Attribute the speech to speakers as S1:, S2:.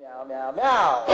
S1: Meow, meow, meow.